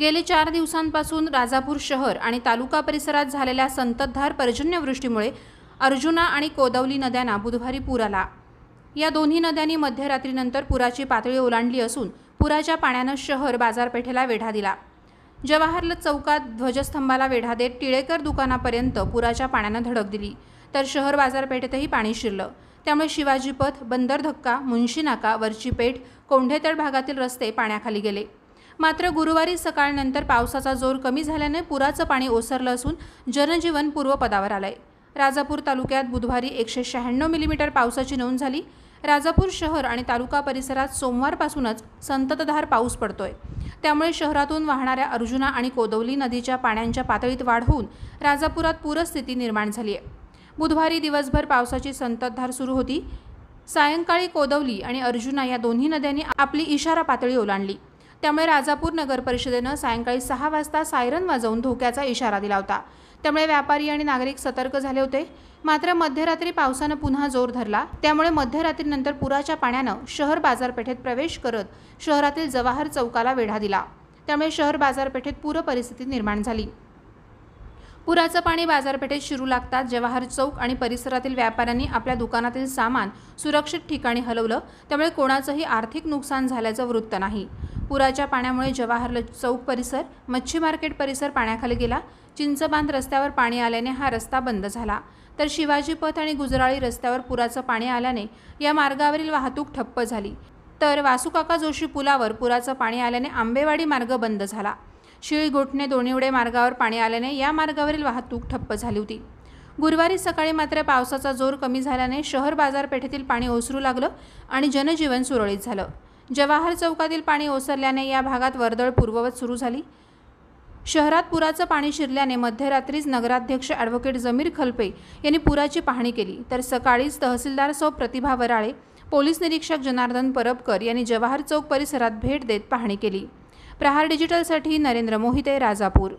गेले चार दिवसांपासून राजापूर शहर आणि तालुका परिसरात झालेल्या संततधार पर्जन्यवृष्टीमुळे अर्जुना आणि कोदवली नद्यांना बुधवारी पूर आला. या दोन्ही नद्यांनी मध्यरात्रीनंतर पुराची पातळी ओलांडली असून पुराच्या पाण्यानं शहर बाजारपेठेला वेढा दिला. जवाहरलाल चौकात ध्वजस्तंभाला वेढा देत टिळेकर दुकानापर्यंत पुराच्या पाण्यानं धडक दिली. तर शहर बाजारपेठेतही पाणी शिरलं. त्यामुळे शिवाजी पथ बंदर धक्का मुंशी नाका वरची पेठ कोंढेतळ भागातील रस्ते पाण्याखाली गेले. मात्र गुरुवारी सकाळनंतर पावसाचा जोर कमी झाल्याने पुराचं पाणी ओसरलं असून जनजीवन पूर्वपदावर आलंय. राजापूर तालुक्यात बुधवारी एकशे शहाण्णव मिलीमीटर पावसाची नोंद झाली. राजापूर शहर आणि तालुका परिसरात सोमवारपासूनच संततधार पाऊस पडतोय. त्यामुळे शहरातून वाहणाऱ्या अर्जुना आणि कोदवली नदीच्या पाण्यांच्या पातळीत वाढ होऊन राजापुरात पूरस्थिती निर्माण झाली आहे बुधवारी दिवसभर पावसाची संततधार सुरू होती. सायंकाळी कोदवली आणि अर्जुना या दोन्ही नद्यांनी आपली इशारा पातळी ओलांडली. त्यामुळे राजापूर नगर परिषदेनं सायंकाळी सहा वाजता सायरन वाजवून धोक्याचा इशारा दिला होता. त्यामुळे व्यापारी आणि नागरिक सतर्क झाले होते. मात्र मध्यरात्री पावसानं पुन्हा जोर धरला. त्यामुळे मध्यरात्रीनंतर पुराच्या पाण्यानं शहर बाजारपेठेत प्रवेश करत शहरातील जवाहर चौकाला वेढा दिला. त्यामुळे शहर बाजारपेठेत पूर परिस्थिती निर्माण झाली. पुराचं पाणी बाजारपेठेत शिरू लागतात. जवाहर चौक आणि परिसरातील व्यापाऱ्यांनी आपल्या दुकानातील सामान सुरक्षित ठिकाणी हलवलं. त्यामुळे कोणाचंही आर्थिक नुकसान झाल्याचं वृत्त नाही. पुराच्या पाण्यामुळे जवाहर चौक परिसर मच्छी मार्केट परिसर पाण्याखाली गेला. चिंचबांध रस्त्यावर पाणी आल्याने हा रस्ता बंद झाला. तर शिवाजी पथ आणि गुजराळी रस्त्यावर पुराचं पाणी आल्याने या मार्गावरील वाहतूक ठप्प झाली. तर वासुकाका जोशी पुलावर पुराचं पाणी आल्याने आंबेवाडी मार्ग बंद झाला. शिळी घोटणे मार्गावर पाणी आल्याने या मार्गावरील वाहतूक ठप्प झाली होती. गुरुवारी सकाळी मात्र पावसाचा जोर कमी झाल्याने शहर बाजारपेठेतील पाणी ओसरू लागलं आणि जनजीवन सुरळीत झालं. जवाहर चौकातील पाणी ओसरल्याने या भागात वर्दळ पूर्ववत सुरू झाली. शहरात पुराचं पाणी शिरल्याने मध्यरात्रीच नगराध्यक्ष ॲडव्होकेट जमीर खलपे यांनी पुराची पाहणी केली. तर सकाळीच तहसीलदार सौ प्रतिभा वराळे पोलीस निरीक्षक जनार्दन परबकर यांनी जवाहर चौक परिसरात भेट देत पाहणी केली. प्रहार डिजिटलसाठी नरेंद्र मोहिते राजापूर